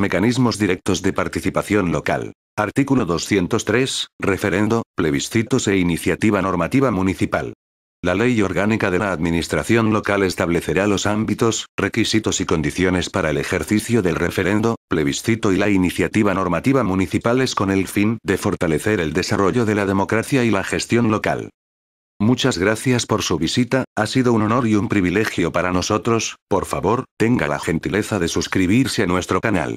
Mecanismos directos de participación local. Artículo 203, referendo, plebiscitos e iniciativa normativa municipal. La Ley Orgánica de la Administración Local establecerá los ámbitos, requisitos y condiciones para el ejercicio del referendo, plebiscito y la iniciativa normativa municipales con el fin de fortalecer el desarrollo de la democracia y la gestión local. Muchas gracias por su visita, ha sido un honor y un privilegio para nosotros, por favor, tenga la gentileza de suscribirse a nuestro canal.